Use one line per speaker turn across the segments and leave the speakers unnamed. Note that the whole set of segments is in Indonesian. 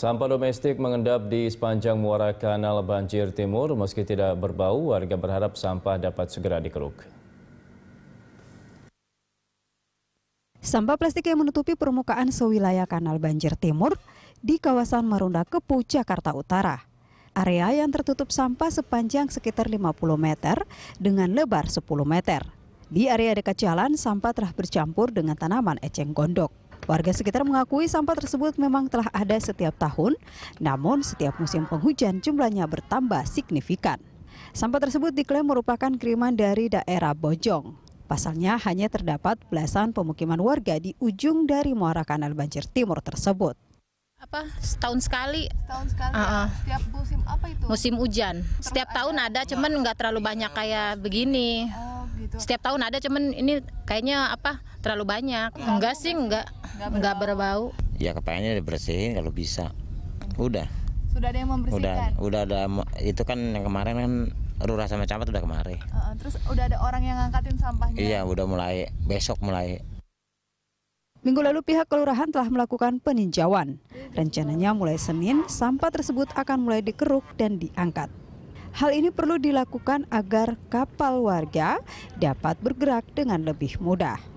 Sampah domestik mengendap di sepanjang muara kanal banjir timur. Meski tidak berbau, warga berharap sampah dapat segera dikeruk.
Sampah plastik yang menutupi permukaan sewilayah kanal banjir timur di kawasan Marunda Kepu, Jakarta Utara. Area yang tertutup sampah sepanjang sekitar 50 meter dengan lebar 10 meter. Di area dekat jalan, sampah telah bercampur dengan tanaman eceng gondok. Warga sekitar mengakui sampah tersebut memang telah ada setiap tahun, namun setiap musim penghujan jumlahnya bertambah signifikan. Sampah tersebut diklaim merupakan kiriman dari daerah Bojong. Pasalnya hanya terdapat belasan pemukiman warga di ujung dari muara kanal banjir timur tersebut.
Apa setahun sekali?
Setahun sekali. Uh -uh. Setiap musim apa itu?
Musim hujan. Terus Setiap tahun ada, cuman nggak terlalu banyak kayak begini. Oh, gitu. Setiap tahun ada, cuman ini kayaknya apa? Terlalu banyak. Enggak sih, enggak nggak berbau.
Ya kepengennya dibersihin kalau bisa. Udah.
Sudah ada yang membersihkan.
Udah, udah ada itu kan yang kemarin kan Lurah sama Camat udah kemarin.
Uh, terus udah ada orang yang ngangkatin sampahnya.
Iya, udah mulai besok mulai.
Minggu lalu pihak kelurahan telah melakukan peninjauan. Rencananya mulai Senin sampah tersebut akan mulai dikeruk dan diangkat. Hal ini perlu dilakukan agar kapal warga dapat bergerak dengan lebih mudah.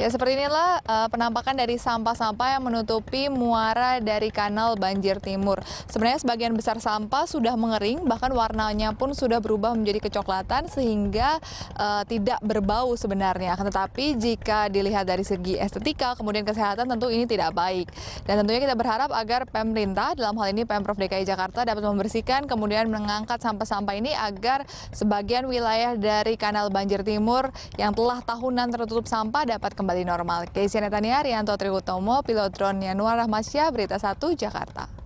Ya seperti inilah uh, penampakan dari sampah-sampah yang menutupi muara dari kanal banjir timur. Sebenarnya sebagian besar sampah sudah mengering, bahkan warnanya pun sudah berubah menjadi kecoklatan sehingga uh, tidak berbau sebenarnya. Tetapi jika dilihat dari segi estetika, kemudian kesehatan tentu ini tidak baik. Dan tentunya kita berharap agar pemerintah, dalam hal ini Pemprov DKI Jakarta dapat membersihkan, kemudian mengangkat sampah-sampah ini agar sebagian wilayah dari kanal banjir timur yang telah tahunan tertutup sampah dapat kembali kembali normal. Keisha Netania, Rianto Triutomo, pilot drone Yanuar Rahmasya, Berita 1, Jakarta.